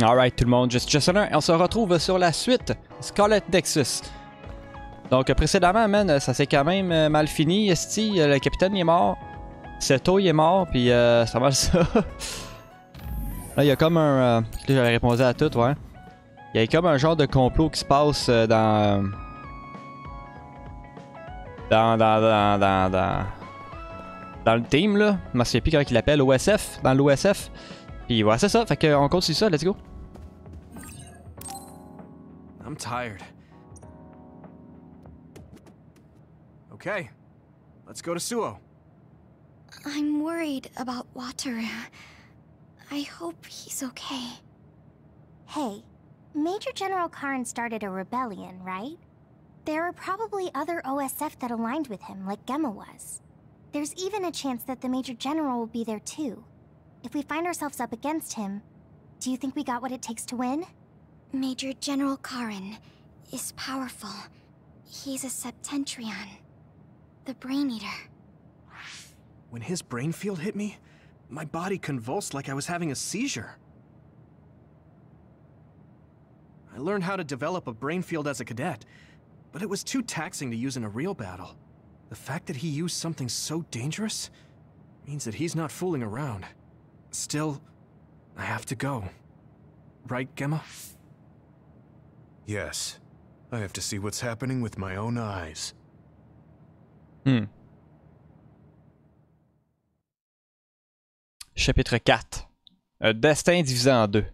Alright, tout le monde, Just Justin, on se retrouve sur la suite Scarlet Nexus. Donc, précédemment, man, ça s'est quand même euh, mal fini. Esti, le capitaine il est mort. Seto il est mort, puis euh, ça va ça. Là, il y a comme un. Euh, j'avais répondu à tout, ouais. Il y a comme un genre de complot qui se passe euh, dans. Dans, dans, le team, là. Je me souviens plus comment il l'appelle, OSF. Dans l'OSF. Puis ouais, c'est ça. Fait qu'on continue ça, let's go. I'm tired. Okay, let's go to Suoh. I'm worried about Wataru. I hope he's okay. Hey, Major General Karen started a rebellion, right? There are probably other OSF that aligned with him, like Gemma was. There's even a chance that the Major General will be there too. If we find ourselves up against him, do you think we got what it takes to win? Major General Karen is powerful. He's a Septentrion. The Brain Eater. When his brain field hit me, my body convulsed like I was having a seizure. I learned how to develop a brain field as a cadet, but it was too taxing to use in a real battle. The fact that he used something so dangerous means that he's not fooling around. Still, I have to go. Right, Gemma? Yes. I have to see what's happening with my own eyes. Hmm. Chapitre 4. Un destin divisé en deux.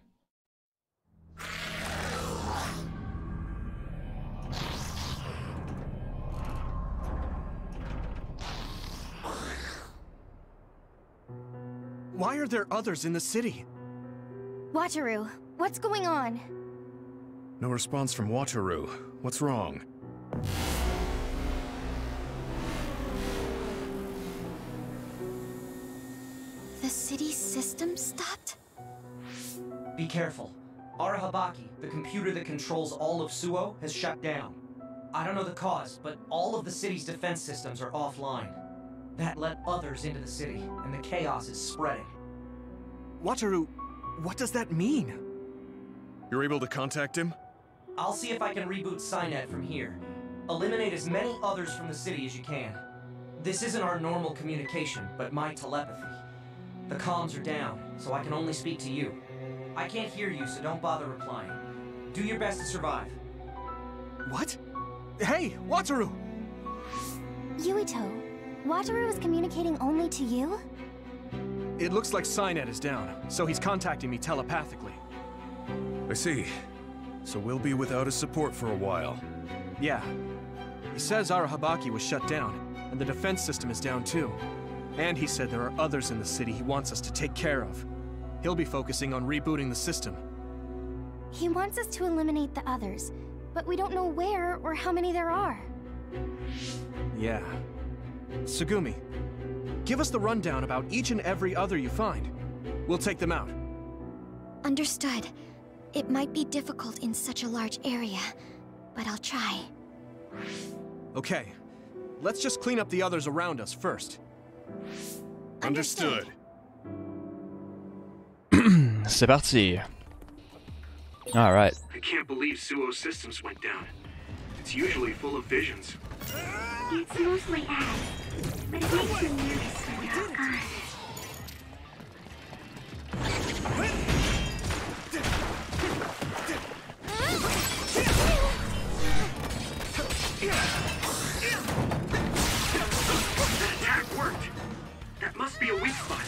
Why are there others in the city? Wataru, what's going on? No response from Wataru. What's wrong? The city system stopped? Be careful. Arahabaki, the computer that controls all of Suoh, has shut down. I don't know the cause, but all of the city's defense systems are offline. That let others into the city, and the chaos is spreading. Wataru, what does that mean? You're able to contact him? I'll see if I can reboot Cynet from here. Eliminate as many others from the city as you can. This isn't our normal communication, but my telepathy. The comms are down, so I can only speak to you. I can't hear you, so don't bother replying. Do your best to survive. What? Hey, Wataru! Yuito, Wataru is communicating only to you? It looks like Cynet is down, so he's contacting me telepathically. I see. So we'll be without his support for a while. Yeah. He says Arahabaki was shut down, and the defense system is down too. And he said there are others in the city he wants us to take care of. He'll be focusing on rebooting the system. He wants us to eliminate the others, but we don't know where or how many there are. Yeah. Tsugumi, give us the rundown about each and every other you find. We'll take them out. Understood. It might be difficult in such a large area, but I'll try. Okay. Let's just clean up the others around us first. Understood. C'est parti. Alright. I can't believe Suoh's systems went down. It's usually full of visions. It's mostly ads, but it makes me nervous when they're all gone. That worked! That must be a weak spot.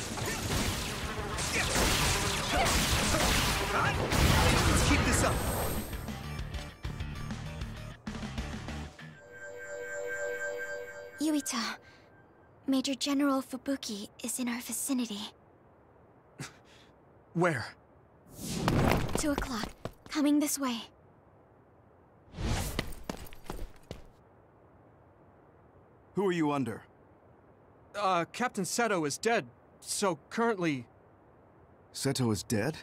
Let's keep this up. Yuito, Major General Fubuki is in our vicinity. Where? Two o'clock. Coming this way. Who are you under? Uh, Captain Seto is dead, so currently... Seto is dead?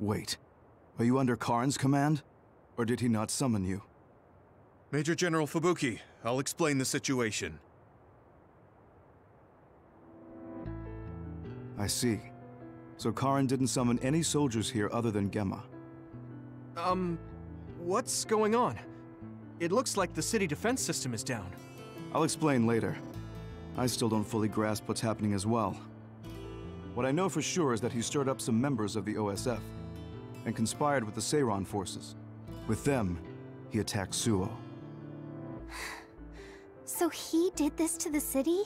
Wait. Are you under Karen's command? Or did he not summon you? Major General Fubuki, I'll explain the situation. I see. So Karen didn't summon any soldiers here other than Gemma. Um, what's going on? It looks like the city defense system is down. I'll explain later. I still don't fully grasp what's happening as well. What I know for sure is that he stirred up some members of the OSF and conspired with the Seiran forces. With them, he attacked Suoh. So he did this to the city?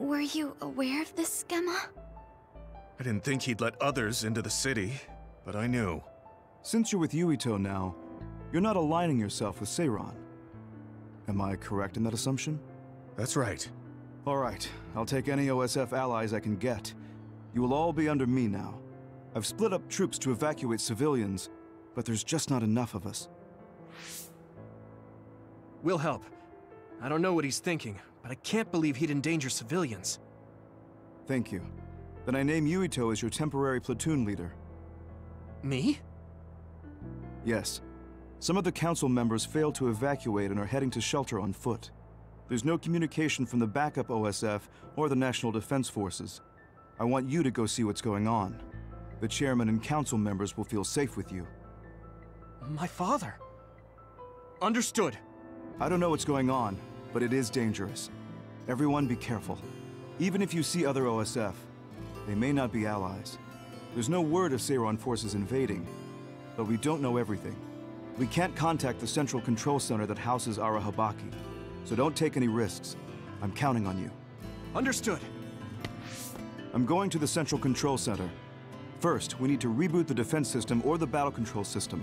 Were you aware of this, Gemma? I didn't think he'd let others into the city, but I knew. Since you're with Yuito now, you're not aligning yourself with Seiran. Am I correct in that assumption? That's right. All right, I'll take any OSF allies I can get. You will all be under me now. I've split up troops to evacuate civilians, but there's just not enough of us. We'll help. I don't know what he's thinking, but I can't believe he'd endanger civilians. Thank you. Then I name Yuito as your temporary platoon leader. Me? Yes. Some of the council members failed to evacuate and are heading to shelter on foot. There's no communication from the backup OSF or the National Defense Forces. I want you to go see what's going on. The chairman and council members will feel safe with you. My father. Understood. I don't know what's going on, but it is dangerous. Everyone be careful. Even if you see other OSF, they may not be allies. There's no word of Seiran forces invading, but we don't know everything. We can't contact the central control center that houses Arahabaki, so don't take any risks. I'm counting on you. Understood. I'm going to the central control center. First, we need to reboot the defense system or the battle control system.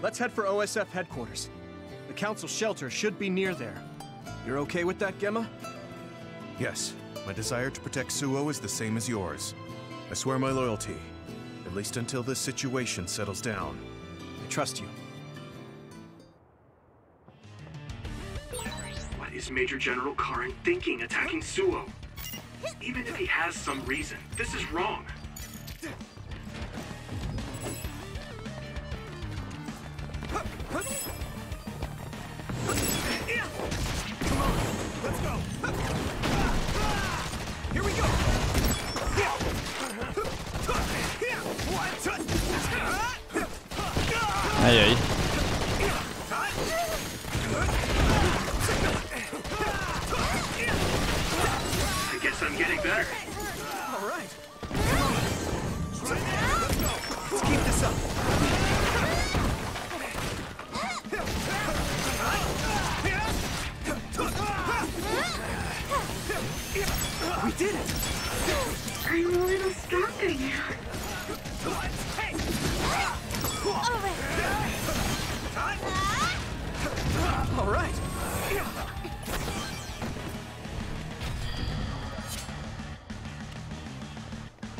Let's head for OSF headquarters. The council shelter should be near there. You're okay with that, Gemma? Yes, my desire to protect Suoh is the same as yours. I swear my loyalty, at least until this situation settles down. I trust you. What is Major General Karen thinking attacking Suoh? Even if he has some reason, this is wrong.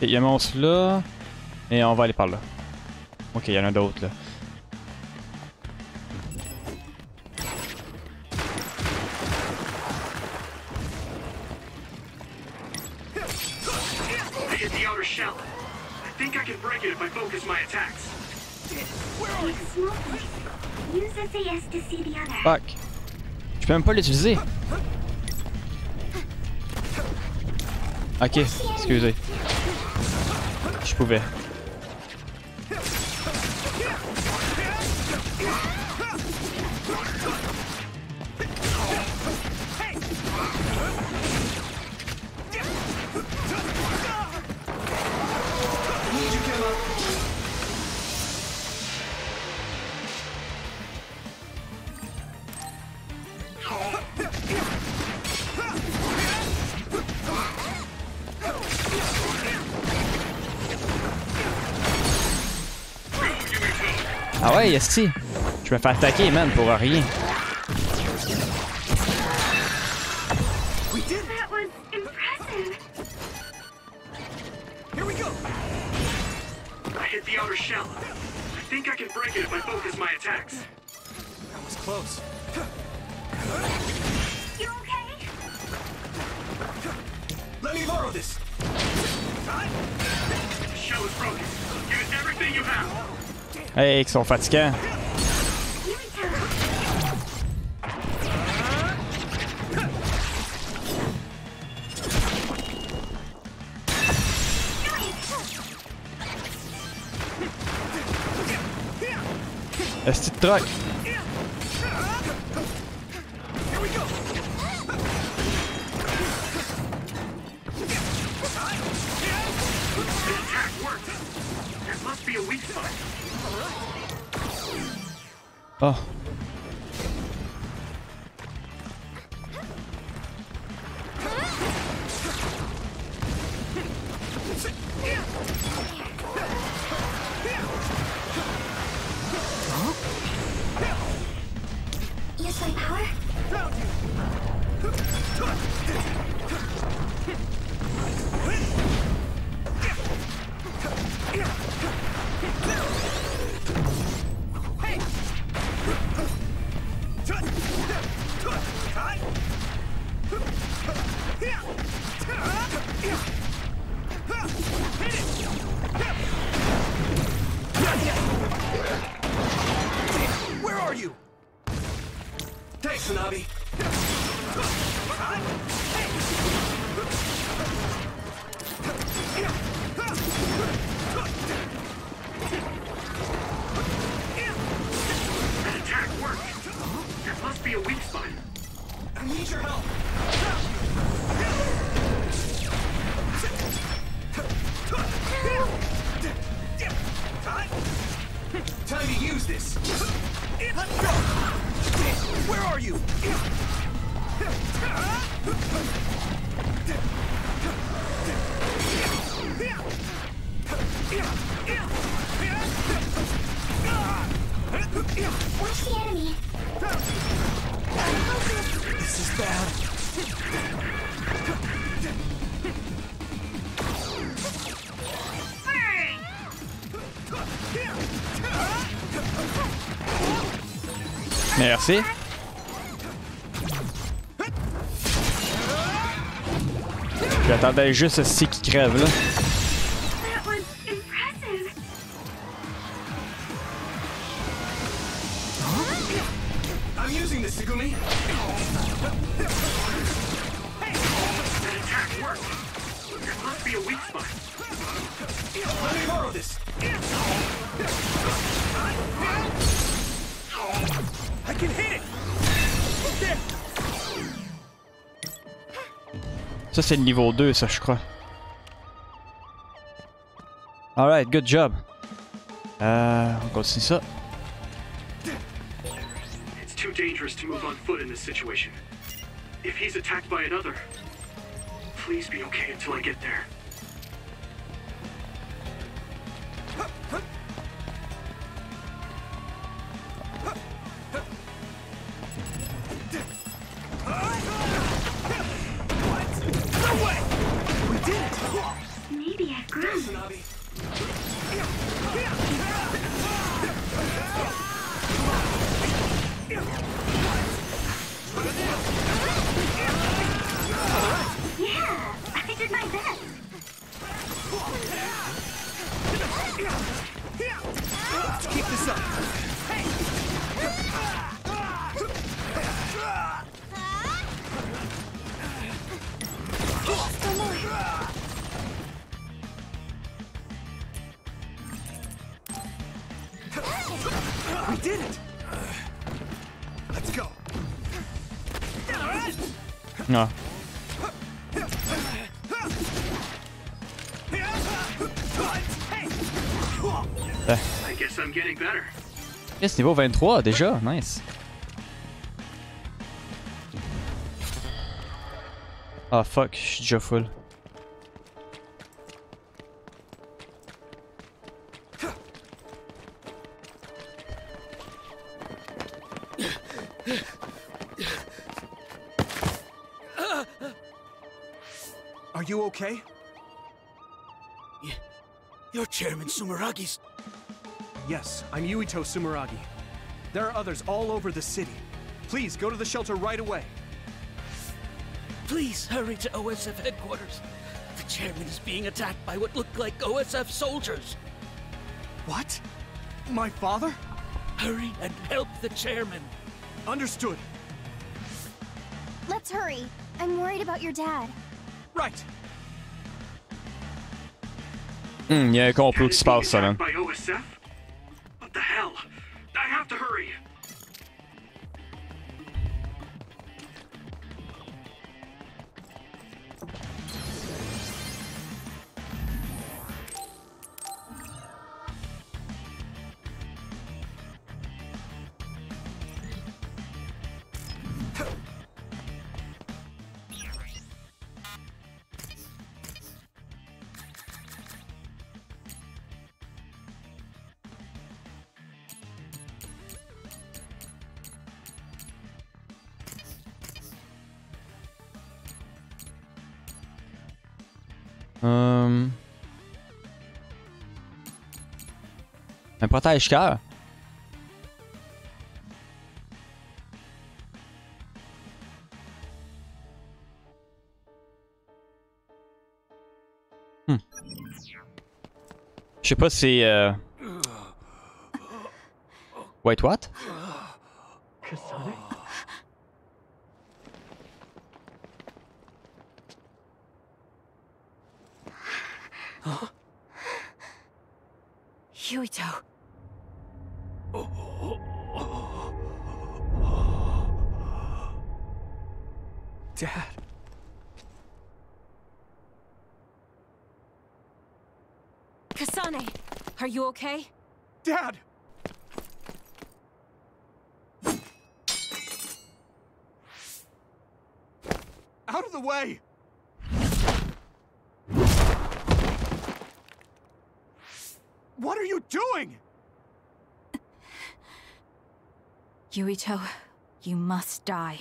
Il y a un monstre là. Et on va aller par là. Ok, il y en a d'autres là. I hit the outer shell. I think I can break it if I focus my attacks. It's smokeless. Use SAS to see the other. Fuck. Je peux même pas l'utiliser. Ok, excusez. Je pouvais. Ah ouais, Esti. Je me fais attaquer, man, pour rien. qui sont fatigants. Esti de truck! Must be a weak spot. Oh. Merci. J'attendais juste ce qui crève là. C'est le niveau 2 ça je crois. Alright, good job. Euh, on continue ça. It's too dangerous to move on foot in this situation. If he's attacked by another, please be okay until I get there. Did it! Let's go. Non. I guess I'm getting better. Yes, niveau 23 déjà, nice. Ah fuck, je suis déjà full. Chairman Sumeragi's. Yes, I'm Yuito Sumeragi. There are others all over the city. Please go to the shelter right away. Please hurry to OSF headquarters. The chairman is being attacked by what look like OSF soldiers. What? My father? Hurry and help the chairman. Understood. Let's hurry. I'm worried about your dad. Right. Hmm, il y a un Hum... Un protège-cœur. Hmm. Je sais pas si. Euh... Wait, what? Okay? Dad! Out of the way! What are you doing? Yuito, you must die.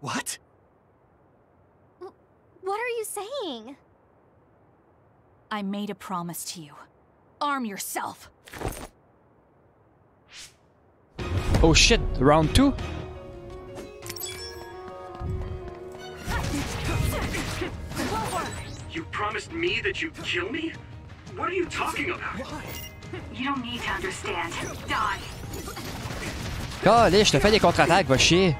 What? What are you saying? I made a promise to you. Arm yourself. Oh shit, round two? You promised me that you'd kill me? What are you talking about? You don't need to understand. Die. Calais, je te fais des contre-attaques, va chier.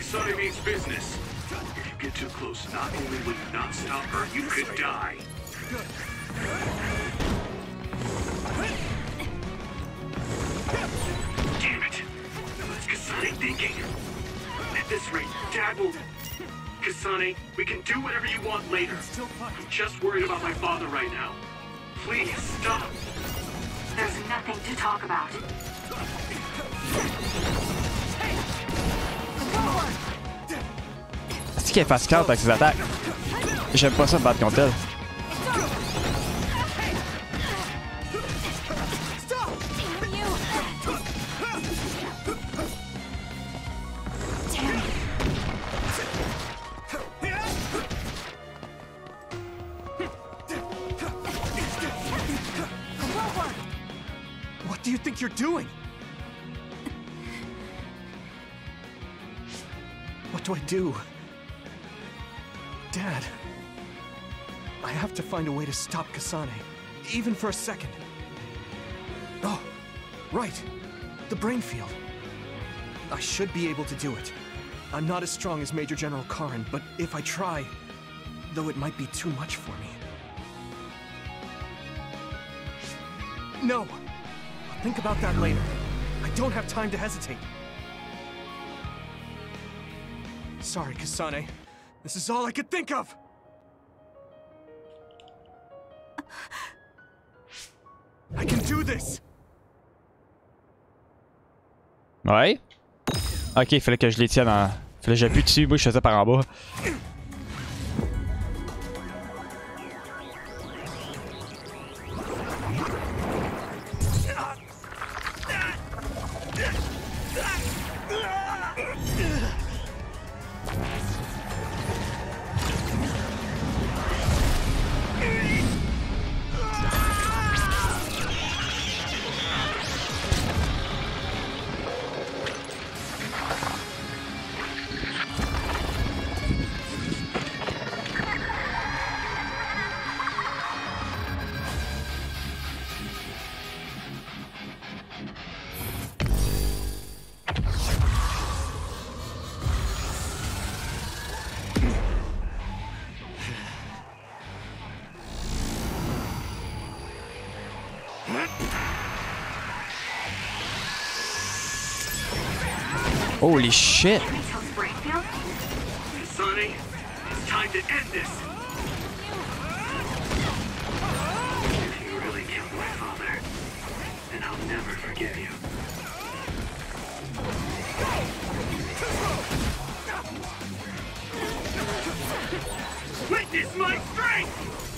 Kasane means business. If you get too close, not only will you not stop her, you could die. Damn it! What's Kasane thinking? At this rate, Dad will... Kasane, we can do whatever you want later. I'm just worried about my father right now. Please, stop. There's nothing to talk about. C'est qu'elle fasse clout avec ses attaques. J'aime pas ça me battre contre elle. To stop Kasane, even for a second. Oh, right. The brain field. I should be able to do it. I'm not as strong as Major General Karen, but if I try, though it might be too much for me. No! I'll think about that later. I don't have time to hesitate. Sorry, Kasane. This is all I could think of! Ouais. Ok, il fallait que je les tienne en. Fallait que j'appuie dessus, moi je faisais par en bas. Witness my strength!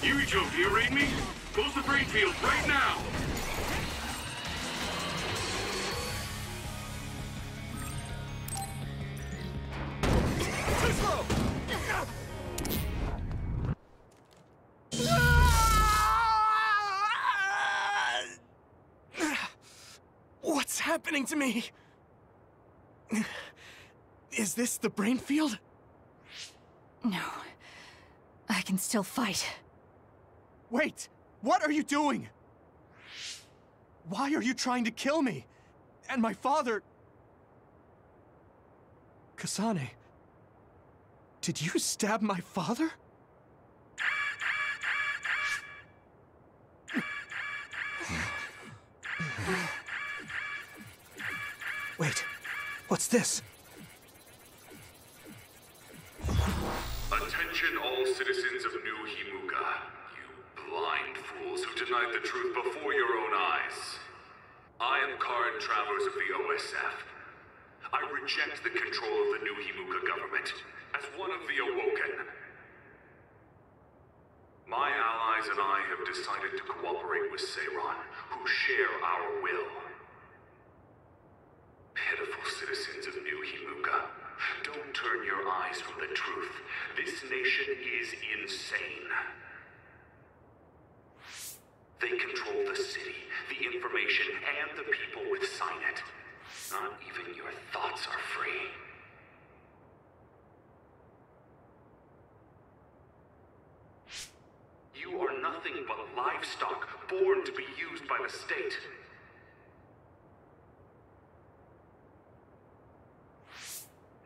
Yuito, do you read me? Close the brain field right now! What's happening to me? Is this the brain field? No. I can still fight. Wait! What are you doing? Why are you trying to kill me? And my father... Kasane... Did you stab my father? Wait, what's this? Attention all citizens of New Himuka. You blind fools who denied the truth before your own eyes. I am Karen Travers of the OSF. I reject the control of the New Himuka government as one of the Awoken. My allies and I have decided to cooperate with Seiran, who share our will. Pitiful citizens of New Himuka, don't turn your eyes from the truth. This nation is insane. They control the city, the information, and the people with Signet. Not even your thoughts are free. You are nothing but livestock, born to be used by the state.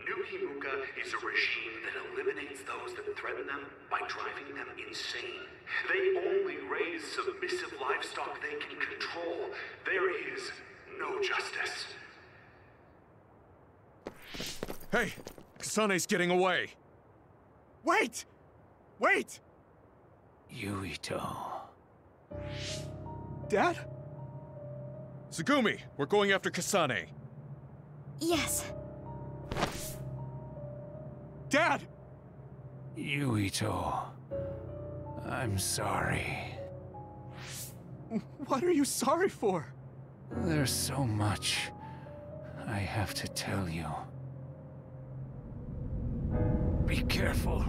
New Himuka is a regime that eliminates those that threaten them by driving them insane. They only raise submissive livestock they can control. There is no justice. Hey, Kasane's getting away. Wait! Wait! Yuito. Dad? Tsugumi, we're going after Kasane. Yes. Dad! Yuito. I'm sorry. What are you sorry for? There's so much I have to tell you. Be careful.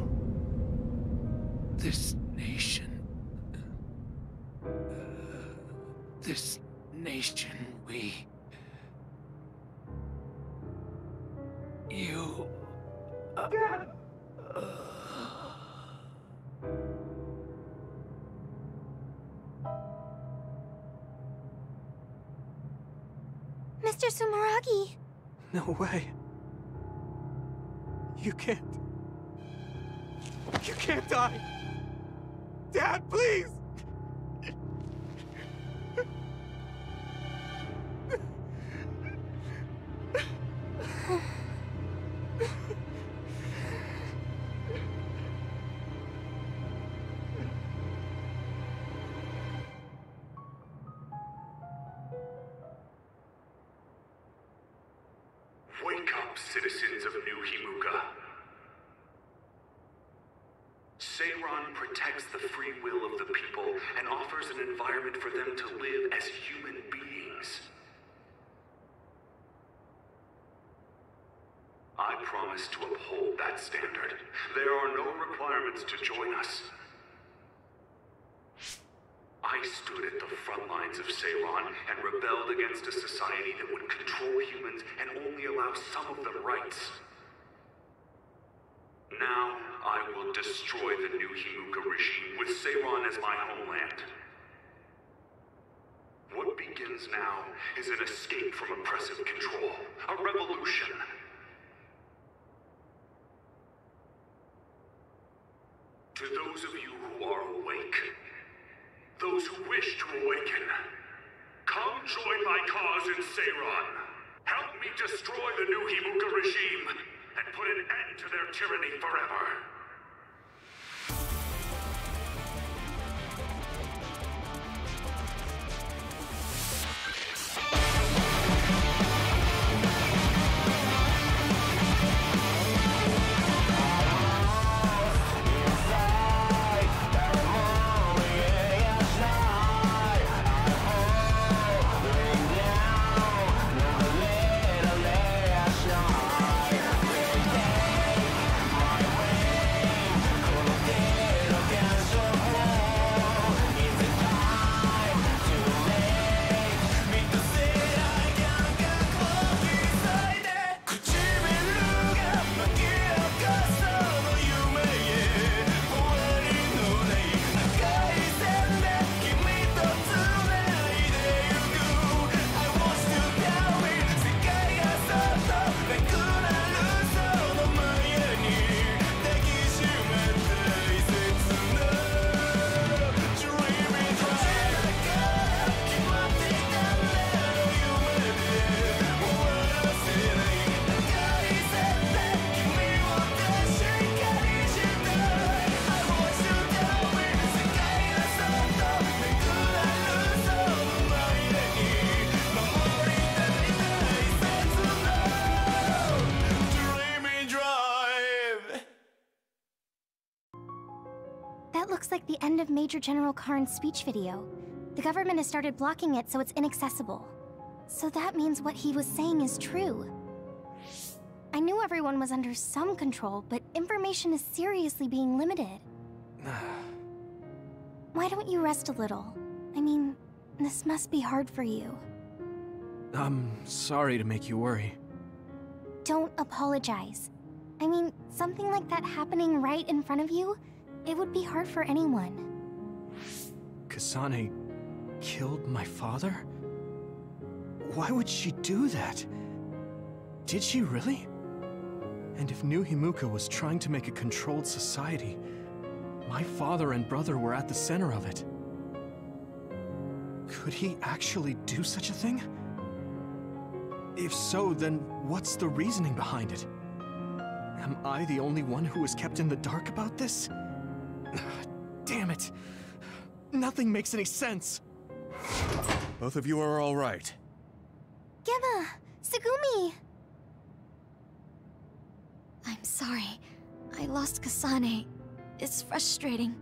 This nation. Uh, this nation, we. You. Uh, Mr. Sumeragi! No way. You can't. You can't die! Dad, please! As my homeland. What begins now is an escape from oppressive control, a revolution. To those of you who are awake, those who wish to awaken, come join my cause in Seiran. Help me destroy the new Himuka regime and put an end to their tyranny forever. Looks like the end of Major General Karen's speech video. The government has started blocking it so it's inaccessible. So that means what he was saying is true. I knew everyone was under some control, but information is seriously being limited. Why don't you rest a little? I mean, this must be hard for you. I'm sorry to make you worry. Don't apologize. I mean, something like that happening right in front of you, it would be hard for anyone. Kasane killed my father? Why would she do that? Did she really? And if New Himuka was trying to make a controlled society, my father and brother were at the center of it. Could he actually do such a thing? If so, then what's the reasoning behind it? Am I the only one who was kept in the dark about this? Damn it. Nothing makes any sense. Both of you are all right. Gemma! Tsugumi! I'm sorry. I lost Kasane. It's frustrating.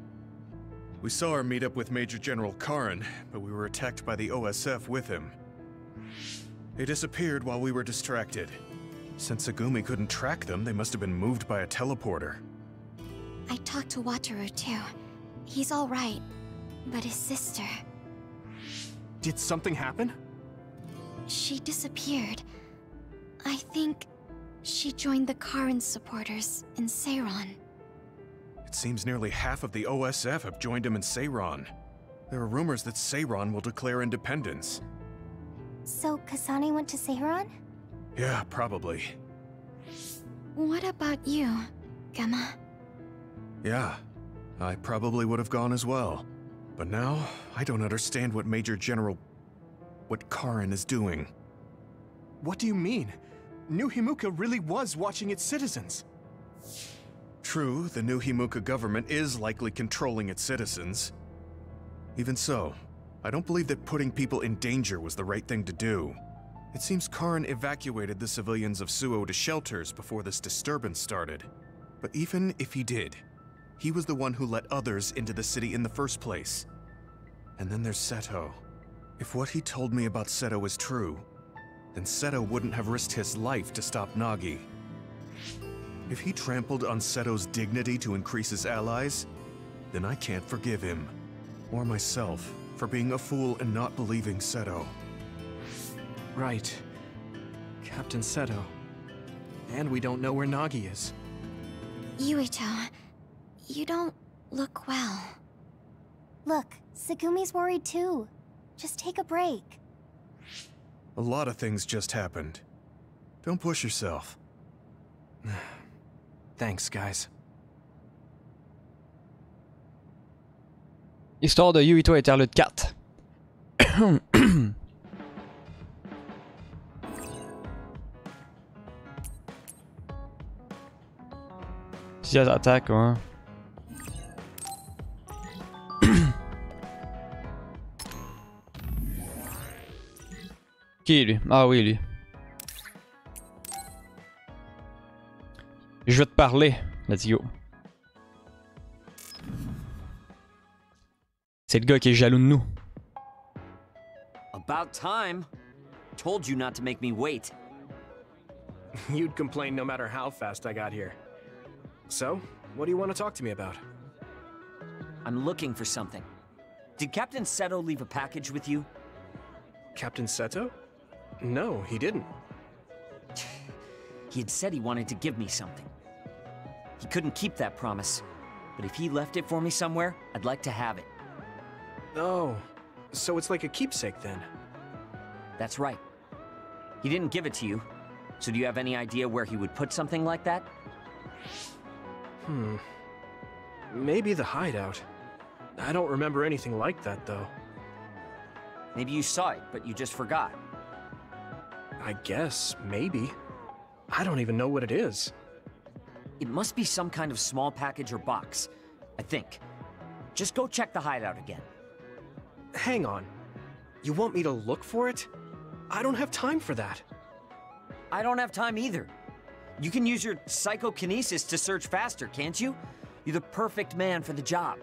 We saw our meetup with Major General Karen, but we were attacked by the OSF with him. They disappeared while we were distracted. Since Tsugumi couldn't track them, they must have been moved by a teleporter. I talked to Wataru too. He's alright. But his sister... Did something happen? She disappeared. I think she joined the Karen supporters in Seiran. It seems nearly half of the OSF have joined him in Seiran. There are rumors that Seiran will declare independence. So Kasane went to Seiran? Yeah, probably. What about you, Gemma? Yeah, I probably would have gone as well. But now, I don't understand what Major General... what Karen is doing. What do you mean? New Himuka really was watching its citizens. True, the new Himuka government is likely controlling its citizens. Even so, I don't believe that putting people in danger was the right thing to do. It seems Karen evacuated the civilians of Suoh to shelters before this disturbance started. But even if he did, he was the one who let others into the city in the first place. And then there's Seto. If what he told me about Seto is true, then Seto wouldn't have risked his life to stop Nagi. If he trampled on Seto's dignity to increase his allies, then I can't forgive him. Or myself for being a fool and not believing Seto. Right. Captain Seto. And we don't know where Nagi is. Yuito, you don't look well. Look, Tsugumi's worried too. Just take a break. A lot of things just happened. Don't push yourself. Thanks, guys. Histoire de Yuito Interlude 4. Plusieurs attaques, ouais. Lui? Ah oui, lui. Je vais te parler. Let's go. C'est le gars qui est jaloux de nous. About time. Told you not to make me wait. You'd complain no matter how fast I got here. So, what do you want to talk to me about? I'm looking for something. Did Captain Seto leave a package with you? Captain Seto? No, he didn't. He had said he wanted to give me something. He couldn't keep that promise, but if he left it for me somewhere, I'd like to have it. Oh, so it's like a keepsake then? That's right. He didn't give it to you, so do you have any idea where he would put something like that? Hmm. Maybe the hideout. I don't remember anything like that, though. Maybe you saw it, but you just forgot. I guess, maybe. I don't even know what it is. It must be some kind of small package or box, I think. Just go check the hideout again. Hang on. You want me to look for it? I don't have time for that. I don't have time either. You can use your psychokinesis to search faster, can't you? You're the perfect man for the job.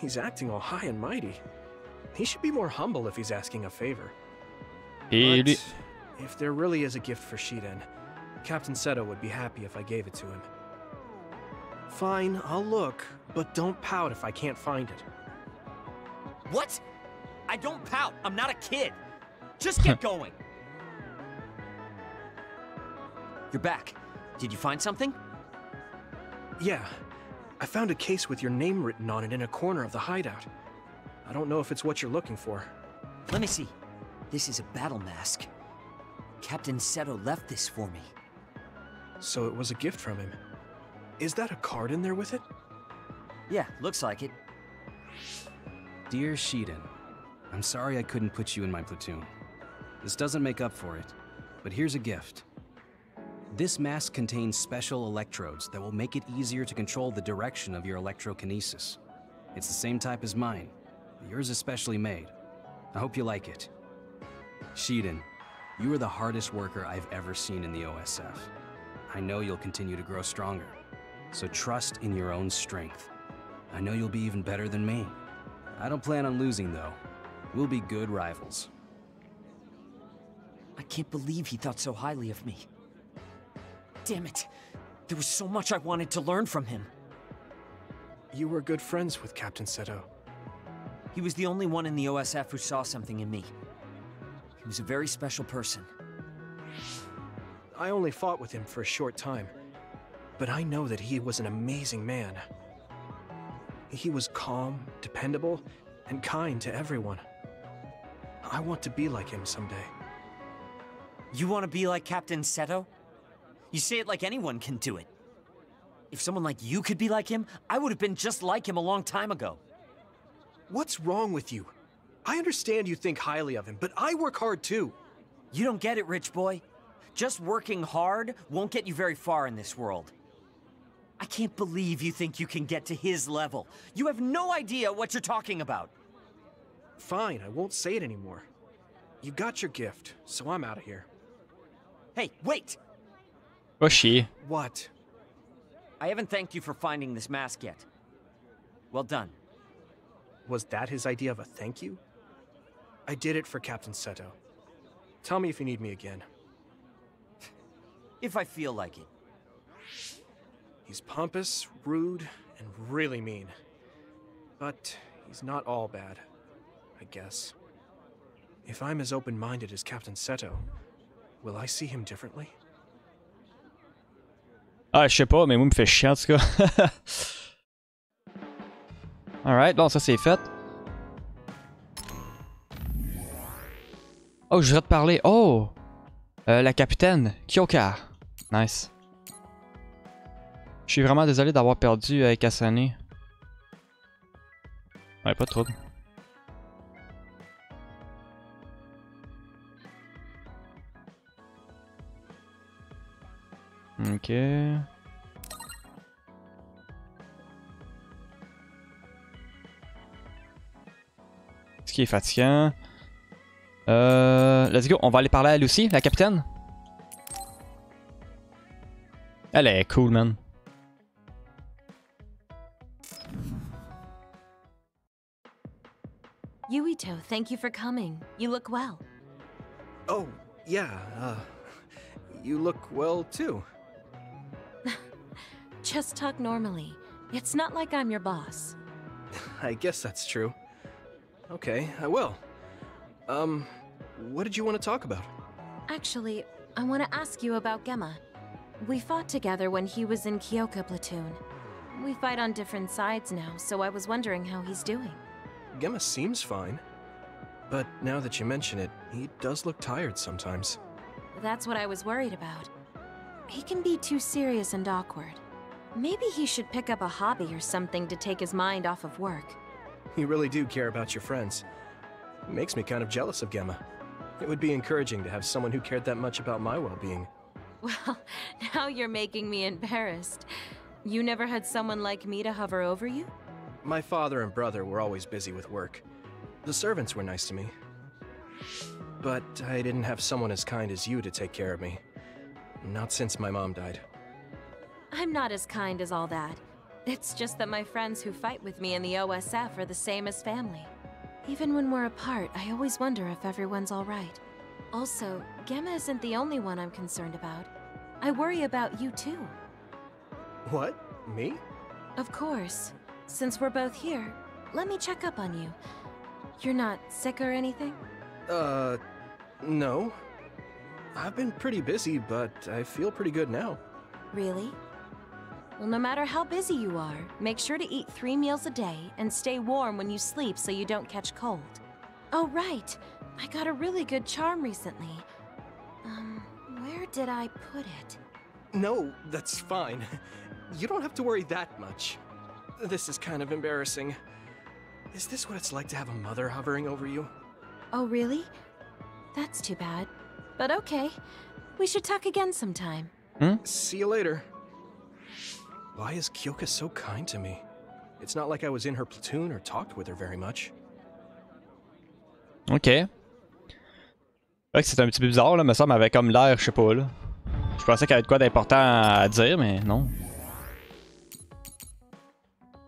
He's acting all high and mighty. He should be more humble if he's asking a favor. Et. But if there really is a gift for Shiden, Captain Seto would be happy if I gave it to him. Fine, I'll look, but don't pout if I can't find it. What? I don't pout. I'm not a kid. Just get going. You're back. Did you find something? Yeah, I found a case with your name written on it in a corner of the hideout. I don't know if it's what you're looking for. Let me see. This is a battle mask. Captain Seto left this for me. So it was a gift from him. Is that a card in there with it? Yeah, looks like it. Dear Shiden, I'm sorry I couldn't put you in my platoon. This doesn't make up for it, but here's a gift. This mask contains special electrodes that will make it easier to control the direction of your electrokinesis. It's the same type as mine, but yours is specially made. I hope you like it. Shiden, you are the hardest worker I've ever seen in the OSF. I know you'll continue to grow stronger, so trust in your own strength. I know you'll be even better than me. I don't plan on losing, though. We'll be good rivals. I can't believe he thought so highly of me. Damn it. There was so much I wanted to learn from him. You were good friends with Captain Seto. He was the only one in the OSF who saw something in me. He was a very special person. I only fought with him for a short time, but I know that he was an amazing man. He was calm, dependable, and kind to everyone. I want to be like him someday. You want to be like Captain Seto? You say it like anyone can do it. If someone like you could be like him, I would have been just like him a long time ago. What's wrong with you? I understand you think highly of him, but I work hard too. You don't get it, rich boy. Just working hard won't get you very far in this world. I can't believe you think you can get to his level. You have no idea what you're talking about. Fine, I won't say it anymore. You got your gift, so I'm out of here. Hey, wait! Bushy. What? I haven't thanked you for finding this mask yet. Well done. Was that his idea of a thank you? I did it for Captain Seto. Tell me if you need me again. If I feel like it. He's pompous, rude, and really mean. But he's not all bad, I guess. If I'm as open-minded as Captain Seto, will I see him differently? Ah, je sais pas, mais moi, me fait chier en tout cas. Alright, bon, ça c'est fait. Oh, je voudrais te parler. Oh! Euh, la capitaine, Kyoka. Nice. Je suis vraiment désolé d'avoir perdu avec euh, Asane. Ouais, pas de trouble. Ok. Ce qui est fatigant. Euh, let's go, on va aller parler à Lucy, la capitaine. Elle est cool, man. Yuito, thank you for coming. You look well. Oh, yeah, uh, you look well too. Just talk normally. It's not like I'm your boss. I guess that's true. Okay, I will. Um, what did you want to talk about? Actually, I want to ask you about Gemma. We fought together when he was in Kyoka Platoon. We fight on different sides now, so I was wondering how he's doing. Gemma seems fine. But now that you mention it, he does look tired sometimes. That's what I was worried about. He can be too serious and awkward. Maybe he should pick up a hobby or something to take his mind off of work. You really do care about your friends. Makes me kind of jealous of Gemma. It would be encouraging to have someone who cared that much about my well-being. Well, now you're making me embarrassed. You never had someone like me to hover over you? My father and brother were always busy with work. The servants were nice to me. But I didn't have someone as kind as you to take care of me. Not since my mom died. I'm not as kind as all that. It's just that my friends who fight with me in the OSF are the same as family. Even when we're apart, I always wonder if everyone's alright. Also, Gemma isn't the only one I'm concerned about. I worry about you too. What? Me? Of course. Since we're both here, let me check up on you. You're not sick or anything? Uh, no. I've been pretty busy, but I feel pretty good now. Really? Well, no matter how busy you are, make sure to eat three meals a day and stay warm when you sleep so you don't catch cold. Oh, right. I got a really good charm recently. Um, where did I put it? No, that's fine. You don't have to worry that much. This is kind of embarrassing. Is this what it's like to have a mother hovering over you? Oh, really? That's too bad. But okay. We should talk again sometime. Hmm? See you later. Why is Kyoka so kind to me? It's not like I was in her platoon or talked with her very much. Ok. Que c'est un petit peu bizarre, là, mais ça m'avait comme l'air, je sais pas, là. Je pensais qu'il y avait quoi d'important à dire, mais non.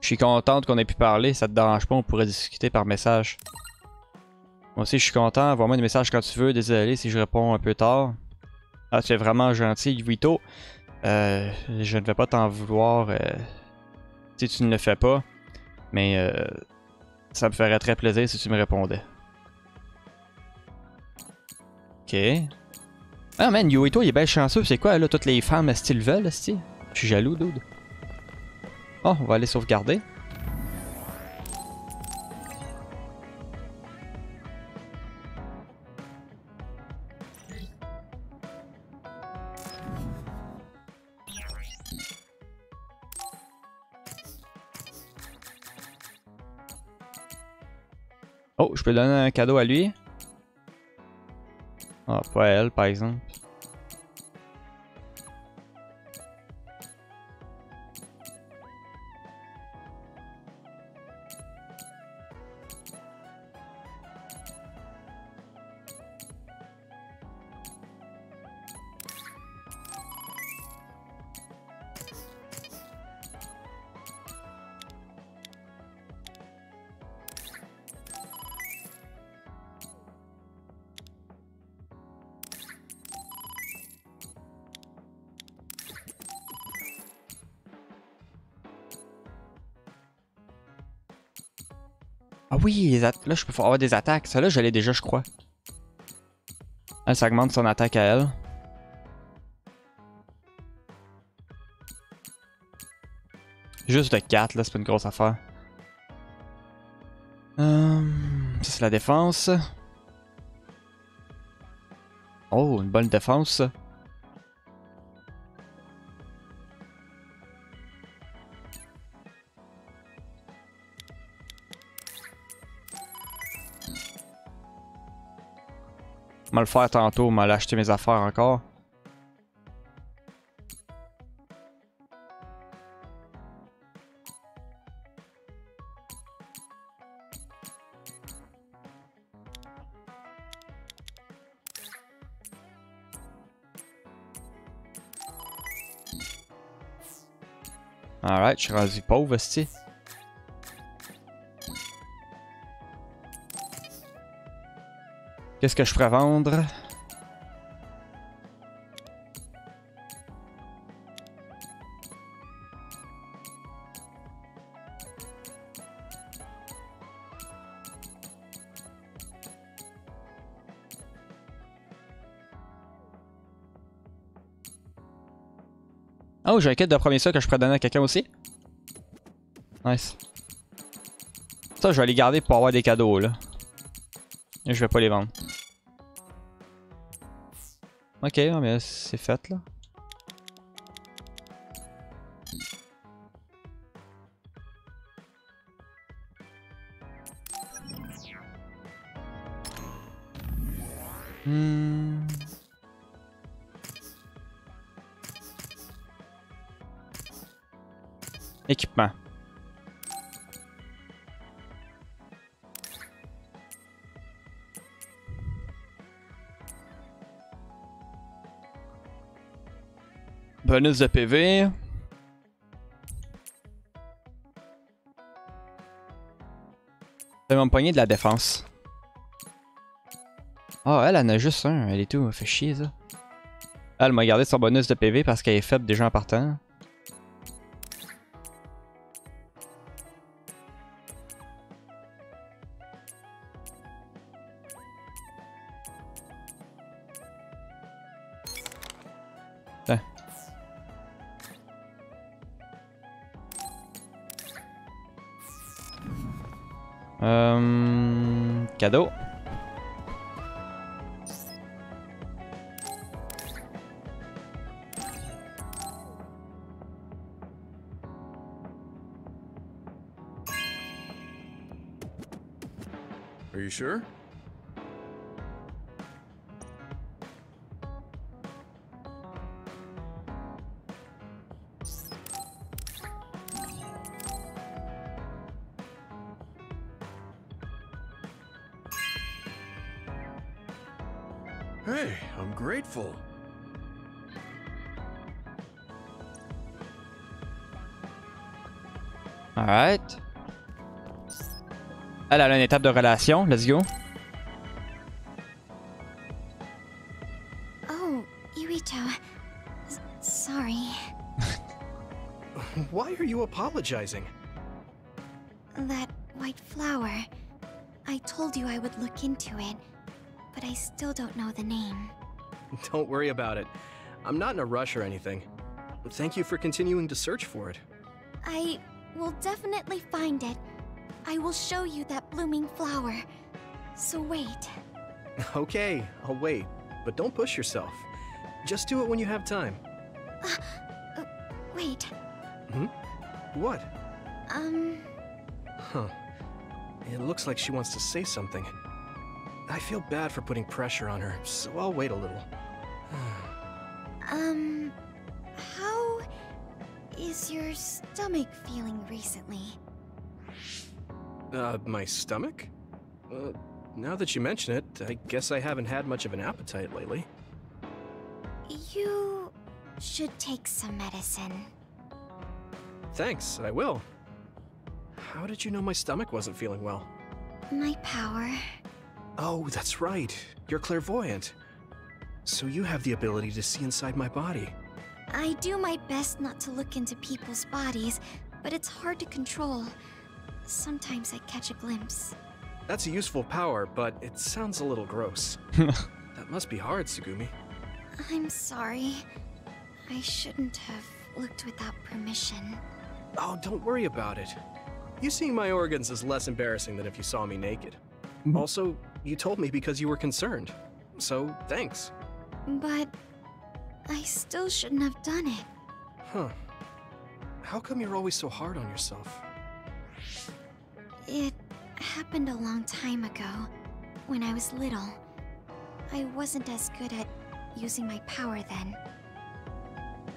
Je suis contente qu'on ait pu parler, ça te dérange pas, on pourrait discuter par message. Moi aussi, je suis content, envoie-moi des messages quand tu veux, désolé si je réponds un peu tard. Ah, tu es vraiment gentil, Vito. Euh, je ne vais pas t'en vouloir euh, si tu ne le fais pas, mais euh, ça me ferait très plaisir si tu me répondais. Ok. Ah man, Yuito il est bien chanceux, c'est quoi là, toutes les femmes style veulent, style? Je suis jaloux, dude. Oh, on va aller sauvegarder. Oh, je peux donner un cadeau à lui. Ah, pas à elle, par exemple. Là je peux avoir des attaques. Ça là je l'ai déjà je crois. Elle ça augmente son attaque à elle. Juste de 4 là, c'est pas une grosse affaire. Hum, ça c'est la défense. Oh, une bonne défense le faire tantôt, aller acheter mes affaires encore. Alright, je suis rendu pauvre, esti. Qu'est-ce que je pourrais vendre? Oh, j'ai un kit de premier ça que je pourrais donner à quelqu'un aussi. Nice. Ça, je vais les garder pour avoir des cadeaux, là. Et je vais pas les vendre. Ok, mais c'est fait, là. Hmm. Équipement. bonus de PV. Ça va me de la défense. Oh, elle en a juste un, elle est tout, elle fait chier ça. Elle m'a gardé son bonus de PV parce qu'elle est faible déjà en partant. Euh, cadeau. Are you sure? Alright. Elle, elle a une étape de relation. Let's go. Oh, Yuito. S- sorry. Why are you apologizing? That white flower. I told you I would look into it, but I still don't know the name. Don't worry about it. I'm not in a rush or anything. Thank you for continuing to search for it. I will definitely find it. I will show you that blooming flower. So wait. Okay, I'll wait. But don't push yourself. Just do it when you have time. Uh, wait. Hmm? What? Um, Huh. It looks like she wants to say something. I feel bad for putting pressure on her, so I'll wait a little. Is your stomach feeling recently? Uh, my stomach? Uh, now that you mention it, I guess I haven't had much of an appetite lately. You should take some medicine. Thanks, I will. How did you know my stomach wasn't feeling well? My power. Oh, that's right. You're clairvoyant. So you have the ability to see inside my body. I do my best not to look into people's bodies, but it's hard to control. Sometimes I catch a glimpse. That's a useful power, but it sounds a little gross. that must be hard, Tsugumi. I'm sorry. I shouldn't have looked without permission. Oh, don't worry about it. You seeing my organs is less embarrassing than if you saw me naked. Mm. Also, you told me because you were concerned. So, thanks. But I still shouldn't have done it. Huh. How come you're always so hard on yourself? It happened a long time ago, when I was little. I wasn't as good at using my power then.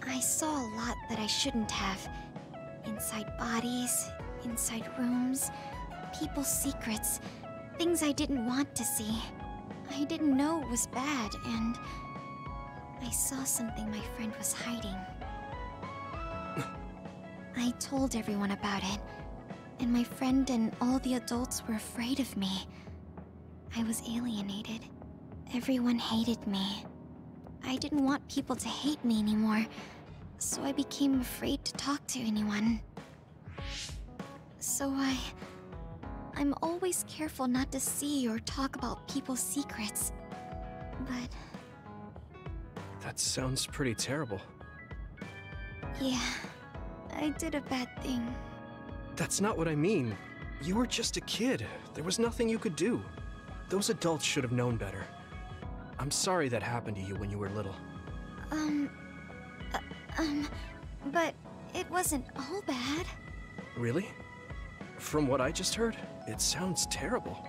I saw a lot that I shouldn't have. Inside bodies, inside rooms, people's secrets, things I didn't want to see. I didn't know it was bad, and I saw something my friend was hiding. I told everyone about it, and my friend and all the adults were afraid of me. I was alienated. Everyone hated me. I didn't want people to hate me anymore, so I became afraid to talk to anyone. So I. I'm always careful not to see or talk about people's secrets. But That sounds pretty terrible. yeah, I did a bad thing. That's not what I mean. You were just a kid. There was nothing you could do. Those adults should have known better. I'm sorry that happened to you when you were little. Um. uh, um. But it wasn't all bad. Really? From what I just heard, it sounds terrible.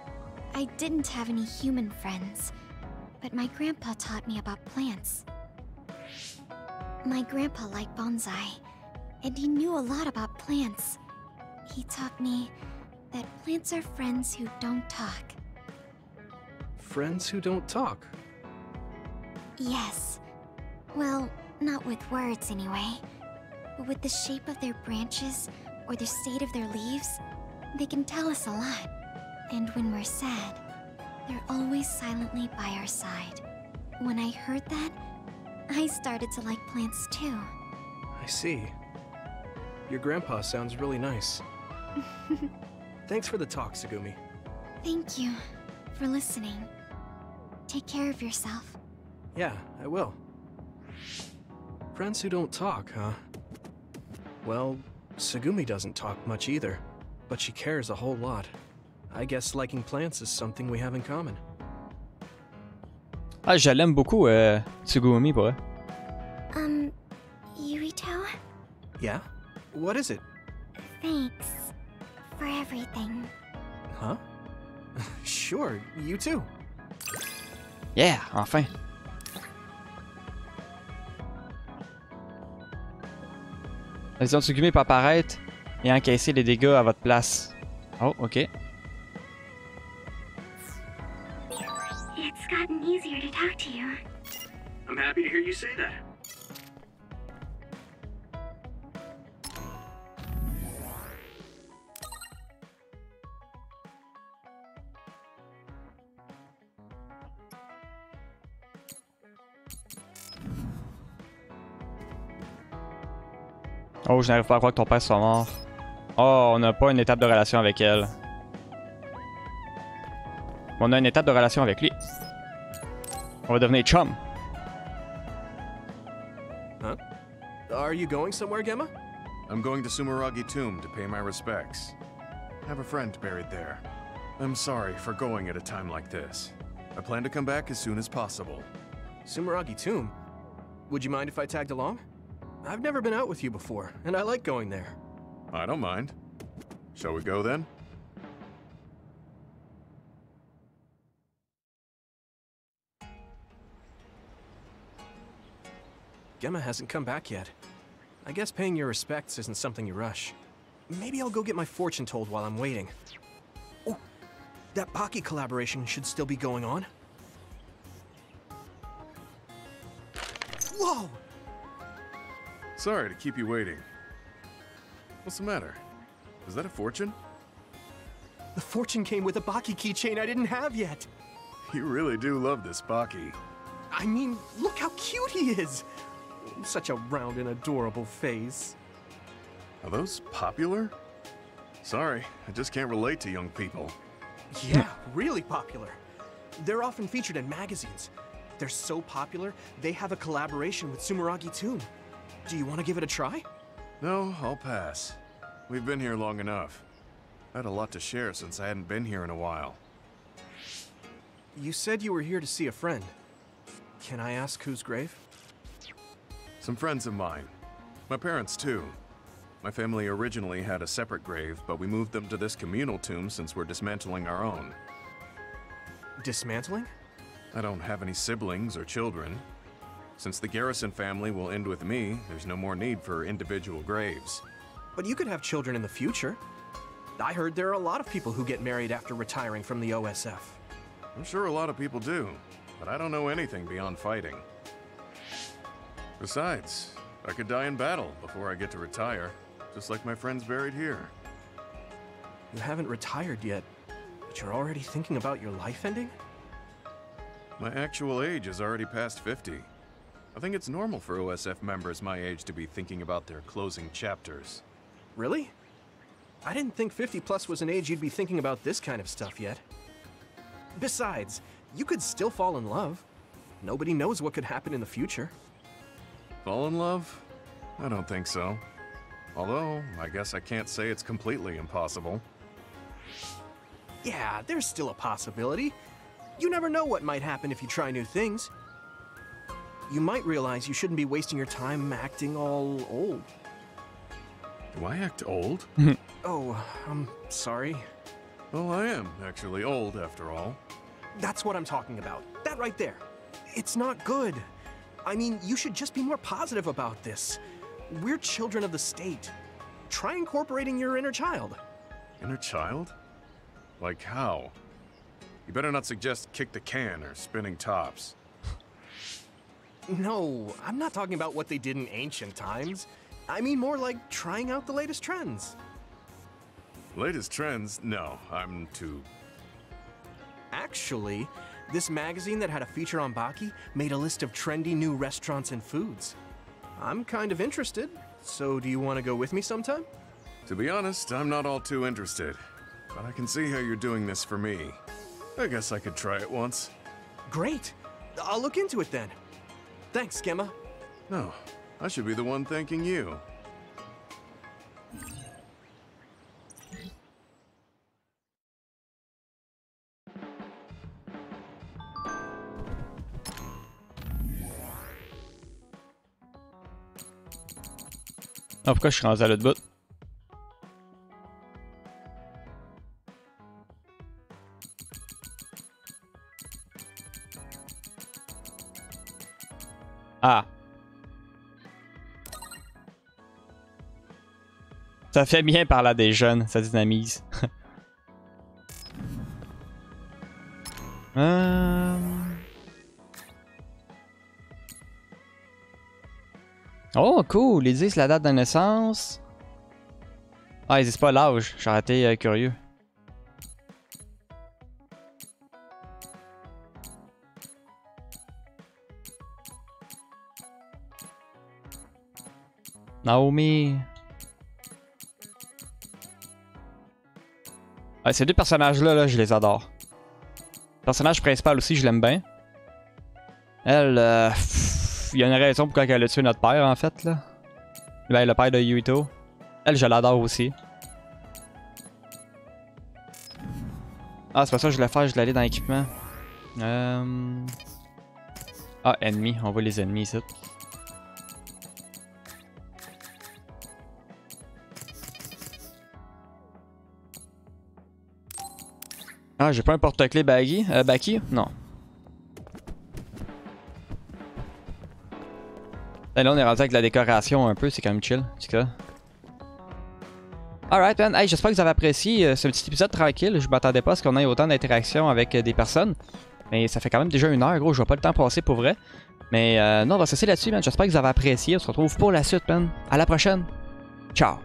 I didn't have any human friends, but my grandpa taught me about plants. My grandpa liked bonsai, and he knew a lot about plants. He taught me that plants are friends who don't talk. Friends who don't talk. Yes. Well, not with words anyway. But with the shape of their branches or the state of their leaves, they can tell us a lot. And when we're sad, they're always silently by our side. When I heard that, I started to like plants too. I see. Your grandpa sounds really nice. Thanks for the talk, Tsugumi. Thank you for listening. Take care of yourself. Yeah, I will. Friends who don't talk, huh? Well, Tsugumi doesn't talk much either, but she cares a whole lot. I guess liking plants is something we have in common. Ah, je l'aime beaucoup, euh, Tsugumi, pour vrai. Um, Yurito? Yeah? What is it? Thanks for everything. Huh? sure, you too. Yeah, enfin. La vision de Tsugumi peut apparaître et encaisser les dégâts à votre place. Oh, ok. Je n'arrive pas à croire que ton père soit mort. Oh, on n'a pas une étape de relation avec elle. On a une étape de relation avec lui. On va devenir chum. Huh? Are you going somewhere, Gemma? I'm going to Sumeragi Tomb to pay my respects. I have a friend buried there. I'm sorry for going at a time like this. I plan to come back as soon as possible. Sumeragi Tomb? Would you mind if I tagged along? I've never been out with you before, and I like going there. I don't mind. Shall we go then? Gemma hasn't come back yet. I guess paying your respects isn't something you rush. Maybe I'll go get my fortune told while I'm waiting. Oh, that Baki collaboration should still be going on. Whoa! Sorry to keep you waiting. What's the matter? Is that a fortune? The fortune came with a Baki keychain I didn't have yet. You really do love this Baki. I mean, look how cute he is! Such a round and adorable face. Are those popular? Sorry, I just can't relate to young people. Yeah, really popular. They're often featured in magazines. They're so popular, they have a collaboration with Sumeragi Tomb. Do you want to give it a try? No, I'll pass. We've been here long enough. I had a lot to share since I hadn't been here in a while. You said you were here to see a friend. Can I ask whose grave? Some friends of mine. My parents, too. My family originally had a separate grave, but we moved them to this communal tomb since we're dismantling our own. Dismantling? I don't have any siblings or children. Since the Garrison family will end with me, there's no more need for individual graves. But you could have children in the future. I heard there are a lot of people who get married after retiring from the OSF. I'm sure a lot of people do, but I don't know anything beyond fighting. Besides, I could die in battle before I get to retire, just like my friends buried here. You haven't retired yet, but you're already thinking about your life ending? My actual age is already past 50. I think it's normal for OSF members my age to be thinking about their closing chapters. Really? I didn't think 50 plus was an age you'd be thinking about this kind of stuff yet. Besides, you could still fall in love. Nobody knows what could happen in the future. Fall in love? I don't think so. Although, I guess I can't say it's completely impossible. Yeah, there's still a possibility. You never know what might happen if you try new things. You might realize you shouldn't be wasting your time acting all old. Do I act old? oh, I'm sorry. Well, I am actually old after all. That's what I'm talking about. That right there. It's not good. I mean, you should just be more positive about this. We're children of the state. Try incorporating your inner child. Inner child? Like how? You better not suggest kick the can or spinning tops. No, I'm not talking about what they did in ancient times. I mean more like trying out the latest trends. Latest trends? No, I'm too Actually, this magazine that had a feature on Baki made a list of trendy new restaurants and foods. I'm kind of interested, so do you want to go with me sometime? To be honest, I'm not all too interested. But I can see how you're doing this for me. I guess I could try it once. Great! I'll look into it then. Thanks, Gemma. No, I should be the one thanking you. Ah, pourquoi je suis rendu à l'autre bout? Ah. Ça fait bien parler à des jeunes, ça dynamise. euh... Oh, cool! Ils disent la date de naissance. Ah, ils disent pas l'âge. J'ai été euh, curieux. Naomi. Ces deux personnages-là, là, je les adore. Le personnage principal aussi, je l'aime bien. Elle, euh, il y a une raison pourquoi elle a tué notre père, en fait, là. Ben, le père de Yuito. Elle, je l'adore aussi. Ah, c'est pas ça que je voulais faire, je voulais aller dans l'équipement. Euh... Ah, ennemis, on voit les ennemis ici. Ah, j'ai pas un porte-clés baggy. Euh, Baki? Non. Et là, on est rendu avec la décoration un peu, c'est quand même chill, en tout cas. Alright, man. Hey, j'espère que vous avez apprécié euh, ce petit épisode tranquille. Je m'attendais pas à ce qu'on ait autant d'interactions avec euh, des personnes. Mais ça fait quand même déjà une heure, gros. Je vois pas le temps passer pour vrai. Mais euh, non, on va se laisser là-dessus, man. J'espère que vous avez apprécié. On se retrouve pour la suite, man. À la prochaine. Ciao.